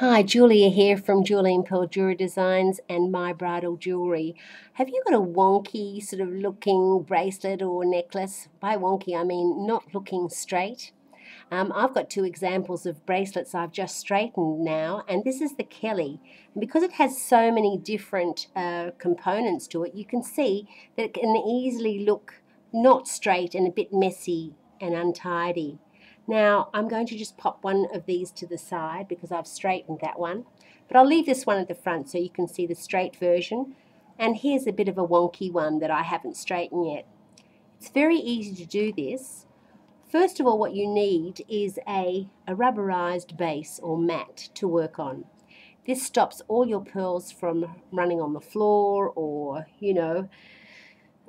Hi, Julia here from Julleen Pearl Jewelry Designs and My Bridal Jewelry. Have you got a wonky sort of looking bracelet or necklace? By wonky, I mean not looking straight. Um, I've got two examples of bracelets I've just straightened now, and this is the Kelly. And because it has so many different uh, components to it, you can see that it can easily look not straight and a bit messy and untidy. Now I'm going to just pop one of these to the side because I've straightened that one. But I'll leave this one at the front so you can see the straight version. And here's a bit of a wonky one that I haven't straightened yet. It's very easy to do this. First of all, what you need is a, a rubberized base or mat to work on. This stops all your pearls from running on the floor or, you know,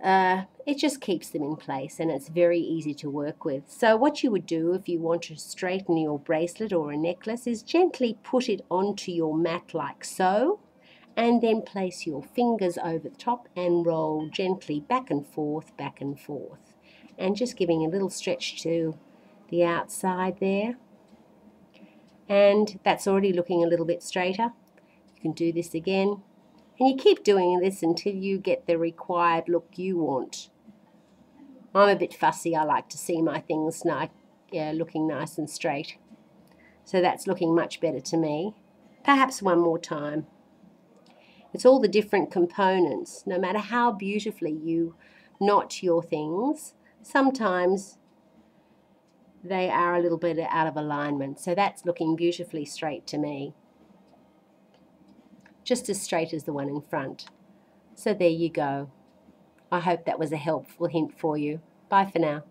uh, it just keeps them in place and it's very easy to work with. So what you would do if you want to straighten your bracelet or a necklace is gently put it onto your mat like so and then place your fingers over the top and roll gently back and forth, back and forth. And just giving a little stretch to the outside there. And that's already looking a little bit straighter. You can do this again and you keep doing this until you get the required look you want. I'm a bit fussy. I like to see my things yeah, looking nice and straight. So that's looking much better to me. Perhaps one more time. It's all the different components. No matter how beautifully you knot your things, sometimes they are a little bit out of alignment. So that's looking beautifully straight to me just as straight as the one in front. So there you go. I hope that was a helpful hint for you. Bye for now.